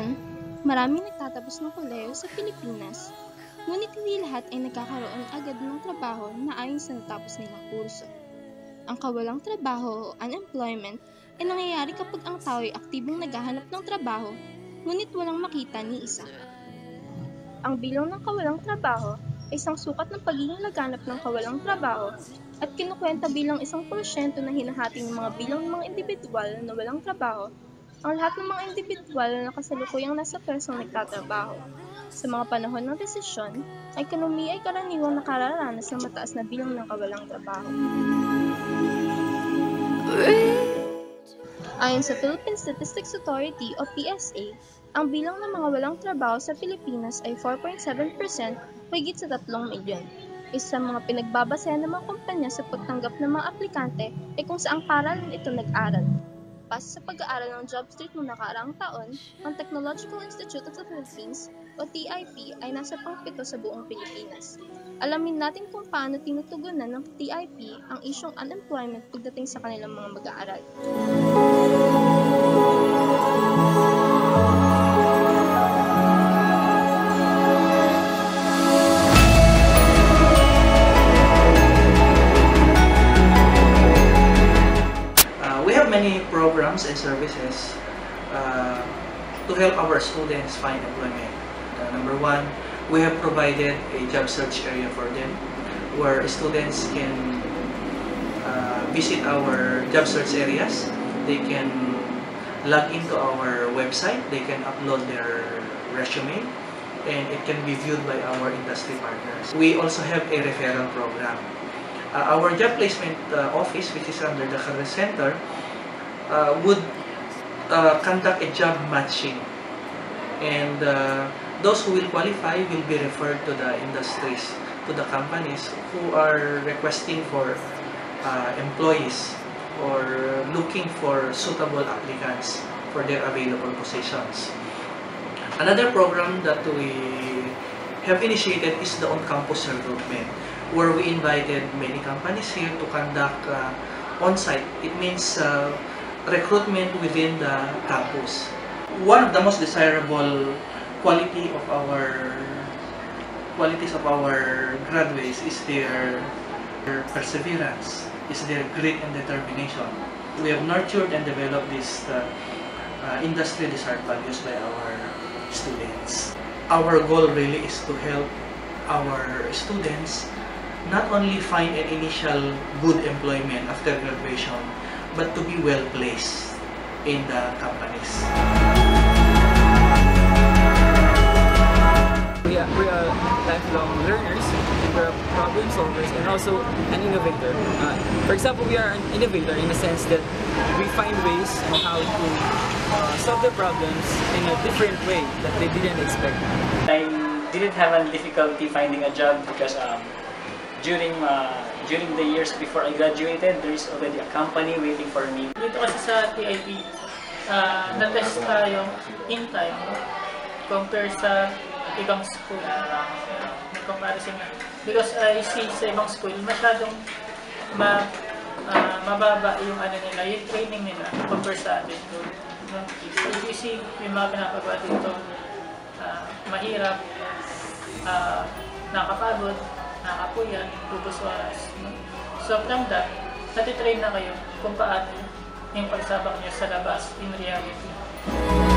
Ngayon, maraming nagtatapos ng koleyo sa Pilipinas, ngunit hindi lahat ay nagkakaroon agad ng trabaho na ayon sa natapos nilang kurso. Ang kawalang trabaho o unemployment ay nangyayari kapag ang tao ay aktibong naghahanap ng trabaho, ngunit walang makita ni isa. Ang bilang ng kawalang trabaho ay isang sukat ng pagiging laganap ng kawalang trabaho at kinukwenta bilang isang porsyento na hinahati ng mga bilang ng mga individual na walang trabaho ang lahat ng mga individual na kasalukuyang nasa pwersong nagtatrabaho. Sa mga panahon ng resesyon, ekonomiya ay karaniwang nakararanas ng mataas na bilang ng kawalang trabaho. Ayon sa Philippine Statistics Authority o PSA, ang bilang ng mga walang trabaho sa Pilipinas ay 4.7% o higit sa 3 milyon. Isa sa mga pinagbabasehan ng mga kumpanya sa pagtanggap ng mga aplikante ay kung saang paralan ito nag-aral. Base sa pag-aaral ng Job Street noong nakaraang taon, ang Technological Institute of the Philippines o TIP ay nasa pangpito sa buong Pilipinas. Alamin natin kung paano tinutugunan ng TIP ang isyong unemployment pagdating sa kanilang mga mag-aaral. Many programs and services uh, to help our students find employment. Uh, number one, we have provided a job search area for them where students can uh, visit our job search areas. They can log into our website, they can upload their resume, and it can be viewed by our industry partners. We also have a referral program. Uh, our job placement uh, office, which is under the career center, uh, would uh, conduct a job matching. And uh, those who will qualify will be referred to the industries, to the companies who are requesting for uh, employees or looking for suitable applicants for their available positions. Another program that we have initiated is the on-campus recruitment, where we invited many companies here to conduct uh, on-site. It means uh, recruitment within the campus. One of the most desirable quality of our qualities of our graduates is their, their perseverance, is their grit and determination. We have nurtured and developed these uh, uh, industry desired values by our students. Our goal really is to help our students not only find an initial good employment after graduation, but to be well placed in the companies. We are, we are lifelong learners, we are problem solvers, and also an innovator. Uh, for example, we are an innovator in the sense that we find ways on how to uh, solve the problems in a different way that they didn't expect. I didn't have any difficulty finding a job because um, during uh, during the years before I graduated, there is already a company waiting for me. Dito kasi sa TIP, uh, na-test tayo in time compare sa ibang school. May comparison na. Because I see sa ibang school, masyadong ma, ah, mababa yung ano nila, yung training nila compare sa atin. So, you see, yung mga pinapagawa dito, ah, mahirap, uh, nakapagod, nakapuyat, ubos oras. No? So from that, natitrain na kayo kung paano yung pagsabak niyo sa labas in reality.